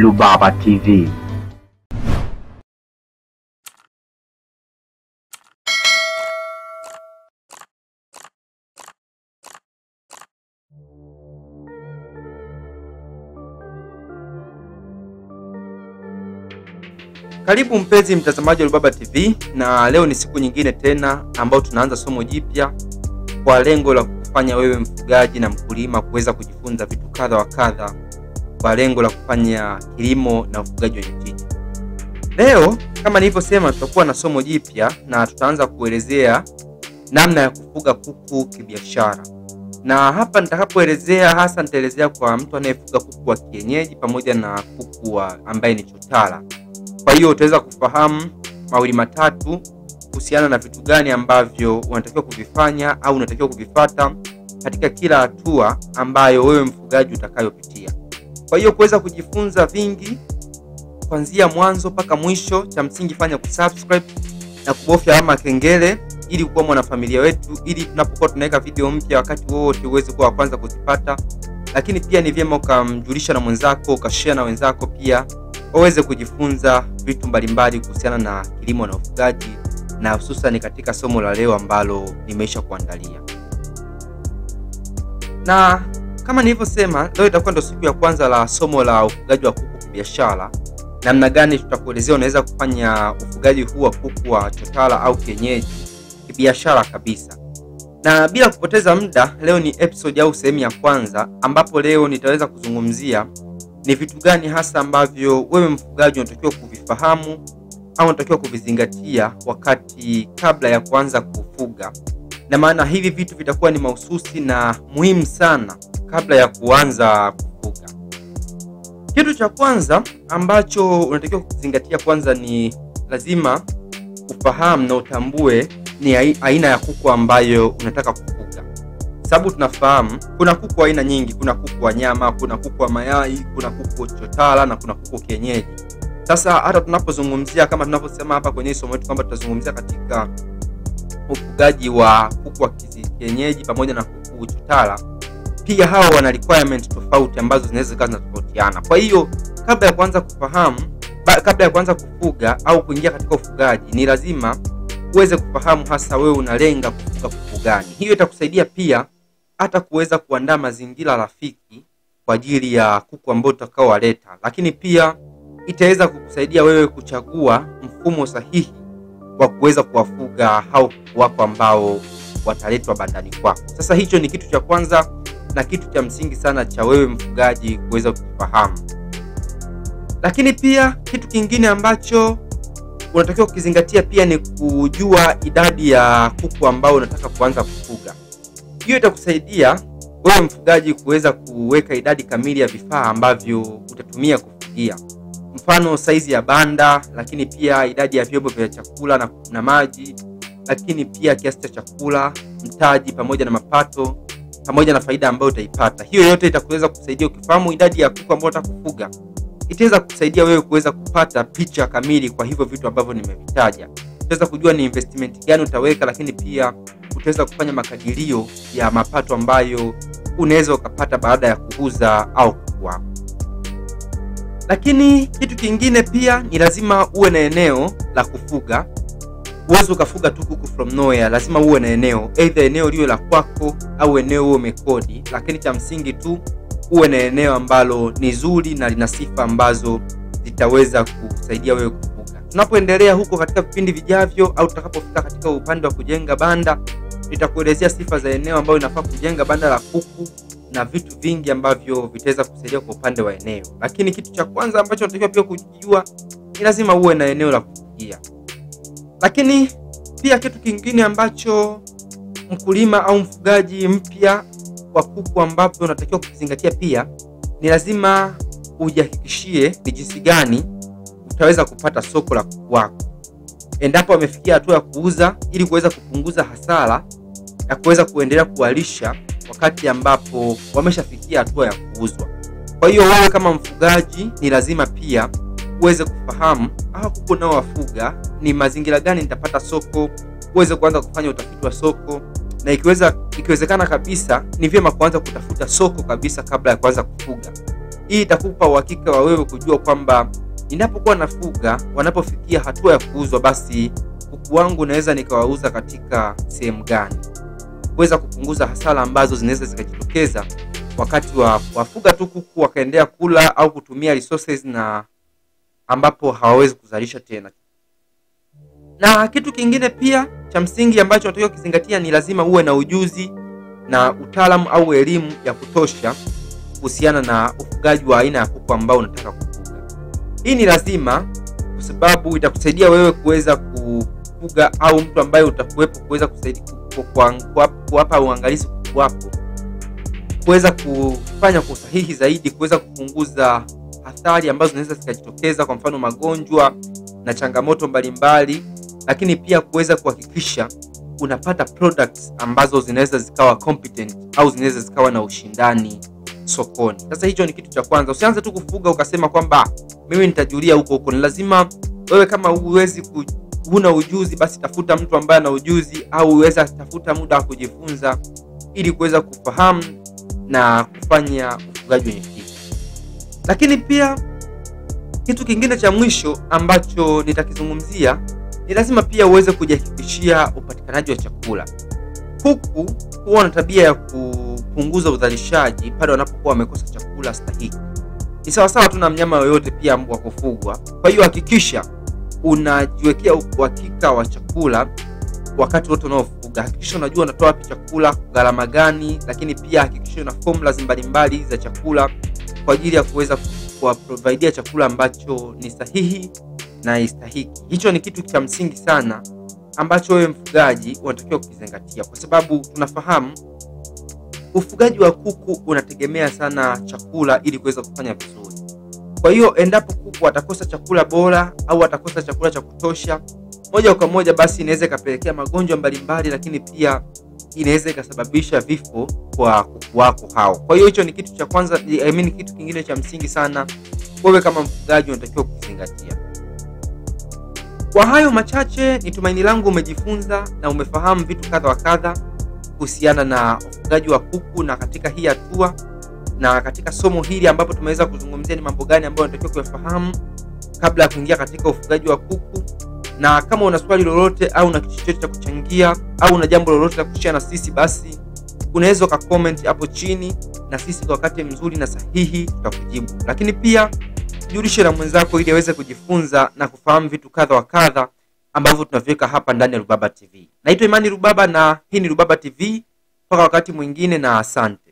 Rubaba TV. Karibu mpenzi mtazamaji wa lubaba TV, na leo ni siku nyingine tena ambayo tunaanza somo jipya kwa lengo la kufanya wewe mfugaji na mkulima kuweza kujifunza vitu kadha wa kadha kwa lengo la kufanya kilimo na ufugaji wenye tija. Leo kama nilivyosema, tutakuwa na somo jipya na tutaanza kuelezea namna ya kufuga kuku kibiashara, na hapa nitakapoelezea hasa nitaelezea kwa mtu anayefuga kuku wa kienyeji pamoja na kuku wa ambaye ni chotara. Kwa hiyo utaweza kufahamu mawili matatu kuhusiana na vitu gani ambavyo unatakiwa kuvifanya au unatakiwa kuvifata katika kila hatua ambayo wewe mfugaji utakayopitia. Kwa hiyo kuweza kujifunza vingi kuanzia mwanzo mpaka mwisho, cha msingi fanya kusubscribe na kubofya alama kengele ili kuwa mwanafamilia wetu, ili tunapokuwa tunaweka video mpya wakati wote uweze kuwa wa kwanza kuzipata. Lakini pia ni vyema ukamjulisha na mwenzako, ukashare na wenzako pia waweze kujifunza vitu mbalimbali kuhusiana na kilimo na ufugaji na hususan katika somo la leo ambalo nimeisha kuandalia. Na kama nilivyosema, leo itakuwa ndo siku ya kwanza la somo la ufugaji wa kuku kibiashara. Namna gani tutakuelezea unaweza kufanya ufugaji huu wa kuku wa chotara au kienyeji kibiashara kabisa. Na bila kupoteza muda, leo ni episode au sehemu ya kwanza, ambapo leo nitaweza kuzungumzia ni vitu gani hasa ambavyo wewe mfugaji unatakiwa kuvifahamu au unatakiwa kuvizingatia wakati kabla ya kuanza kufuga, na maana hivi vitu vitakuwa ni mahususi na muhimu sana kabla ya kuanza kufuga. Kitu cha kwanza ambacho unatakiwa kuzingatia kwanza ni lazima ufahamu na utambue ni aina ya kuku ambayo unataka kufuga sababu tunafahamu kuna kuku aina nyingi. Kuna kuku wa nyama, kuna kuku wa mayai, kuna kuku chotara na kuna kuku kienyeji. Sasa hata tunapozungumzia kama tunavyosema hapa kwenye somo letu kwamba tutazungumzia katika ufugaji wa kuku wa kienyeji pamoja na kuku chotara, pia hawa wana requirement tofauti ambazo zinaweza zikawa zinatofautiana. Kwa hiyo kabla ya kuanza kufahamu, kabla ya kuanza kufuga au kuingia katika ufugaji, ni lazima uweze kufahamu hasa wewe unalenga kufuga kuku gani. Hiyo itakusaidia pia hata kuweza kuandaa mazingira rafiki kwa ajili ya kuku ambao utakaowaleta, lakini pia itaweza kukusaidia wewe kuchagua mfumo sahihi wa kuweza kuwafuga hao kuku wako ambao wataletwa bandani kwako. Sasa hicho ni kitu cha kwanza na kitu cha msingi sana cha wewe mfugaji kuweza kukifahamu, lakini pia kitu kingine ambacho unatakiwa kukizingatia pia ni kujua idadi ya kuku ambao unataka kuanza kufuga. Hiyo itakusaidia wewe mfugaji kuweza kuweka idadi kamili ya vifaa ambavyo utatumia kufugia, mfano saizi ya banda, lakini pia idadi ya vyombo vya chakula na, na maji, lakini pia kiasi cha chakula, mtaji, pamoja na mapato, pamoja na faida ambayo utaipata. Hiyo yote itakuweza kusaidia ukifahamu idadi ya kuku ambao utakufuga, itaweza kusaidia wewe kuweza kupata picha kamili kwa hivyo vitu ambavyo nimevitaja. Utaweza kujua ni investment gani utaweka, lakini pia utaweza kufanya makadirio ya mapato ambayo unaweza ukapata baada ya kuuza au kuku wako. Lakini kitu kingine pia ni lazima uwe na eneo la kufuga. Huwezi ukafuga tu kuku from nowhere, lazima uwe na eneo, either eneo liwe la kwako au eneo uwe umekodi, lakini cha msingi tu uwe na eneo ambalo ni zuri na lina sifa ambazo zitaweza kusaidia wewe kufuga. Tunapoendelea huko katika vipindi vijavyo, au tutakapofika katika upande wa kujenga banda, nitakuelezea sifa za eneo ambayo inafaa kujenga banda la kuku na vitu vingi ambavyo vitaweza kusaidia kwa upande wa eneo. Lakini kitu cha kwanza ambacho unatakiwa pia kujua ni lazima uwe na eneo la kufugia. Lakini pia kitu kingine ambacho mkulima au mfugaji mpya wa kuku ambapo unatakiwa kukizingatia pia ni lazima ujihakikishie ni jinsi gani utaweza kupata soko la kuku wako endapo wamefikia hatua ya kuuza, ili kuweza kupunguza hasara ya kuweza kuendelea kuwalisha wakati ambapo wameshafikia hatua ya kuuzwa. Kwa hiyo wewe kama mfugaji ni lazima pia uweze kufahamu hawa kuku unaowafuga ni mazingira gani nitapata soko, uweze kuanza kufanya utafiti wa soko. Na ikiweza ikiwezekana kabisa ni vyema kuanza kutafuta soko kabisa kabla ya kuanza kufuga, Hii itakupa uhakika wa wewe kujua kwamba ninapokuwa nafuga, wanapofikia hatua ya kuuzwa, basi kuku wangu naweza nikawauza katika sehemu gani, kuweza kupunguza hasara ambazo zinaweza zikajitokeza wakati wa wafuga tu kuku wakaendea kula au kutumia resources na ambapo hawawezi kuzalisha tena. Na kitu kingine pia cha msingi ambacho unatakiwa kuzingatia ni lazima uwe na ujuzi na utaalamu au elimu ya kutosha kuhusiana na ufugaji wa aina ya kuku ambao unataka kufuga. Hii ni lazima kwa sababu itakusaidia wewe kuweza kufuga au mtu ambaye utakuwepo kuweza kusaidia kuwapa uangalizi kuku wako kuweza kufanya kwa usahihi zaidi, kuweza kupunguza athari ambazo zinaweza zikajitokeza, kwa mfano magonjwa na changamoto mbalimbali, mbali, lakini pia kuweza kuhakikisha unapata products ambazo zinaweza zikawa competent au zinaweza zikawa na ushindani sokoni. Sasa hicho ni kitu cha kwanza. Usianze tu kufuga ukasema kwamba mimi nitajulia huko huko. Ni lazima wewe, kama huwezi huna ujuzi, basi tafuta mtu ambaye ana ujuzi, au uweza tafuta muda wa kujifunza ili kuweza kufahamu na kufanya ufugaji wenye. Lakini pia kitu kingine cha mwisho ambacho nitakizungumzia ni lazima pia uweze kujihakikishia upatikanaji wa chakula. Kuku huwa na tabia ya kupunguza uzalishaji pale wanapokuwa wamekosa chakula stahiki. Ni sawasawa tu mnyama yoyote pia wa kufugwa. Kwa hiyo hakikisha unajiwekea uhakika wa chakula wakati wote unaofuga. Hakikisha unajua unatoa wapi chakula, gharama gani, lakini pia hakikisha una formulas mbalimbali za chakula kwa ajili ya kuweza kuwaprovidea chakula ambacho ni sahihi na istahiki. Hicho ni kitu cha msingi sana ambacho wewe mfugaji unatakiwa kukizingatia, kwa sababu tunafahamu ufugaji wa kuku unategemea sana chakula ili kuweza kufanya vizuri. Kwa hiyo endapo kuku atakosa chakula bora au atakosa chakula cha kutosha, moja kwa moja basi inaweza ikapelekea magonjwa mbalimbali, lakini pia inaweza ikasababisha vifo kwa kuku wako hao. Kwa hiyo hicho ni kitu cha kwanza, I mean, kitu kingine cha msingi sana wewe kama mfugaji unatakiwa kuzingatia. Kwa hayo machache, ni tumaini langu umejifunza na umefahamu vitu kadha wa kadha kuhusiana na ufugaji wa kuku, na katika hii hatua na katika somo hili ambapo tumeweza kuzungumzia ni mambo gani ambayo unatakiwa kuyafahamu kabla ya kuingia katika ufugaji wa kuku. Na kama una swali lolote au una kitu chochote cha kuchangia au una jambo lolote la kushare na sisi, basi unaweza ka comment hapo chini, na sisi kwa wakati mzuri na sahihi tutakujibu. Lakini pia julishe na mwenzako ili aweze kujifunza na kufahamu vitu kadha wa kadha ambavyo tunaviweka hapa ndani ya Rubaba TV. Naitwa Imani Rubaba na hii ni Rubaba TV. Mpaka wakati mwingine na asante.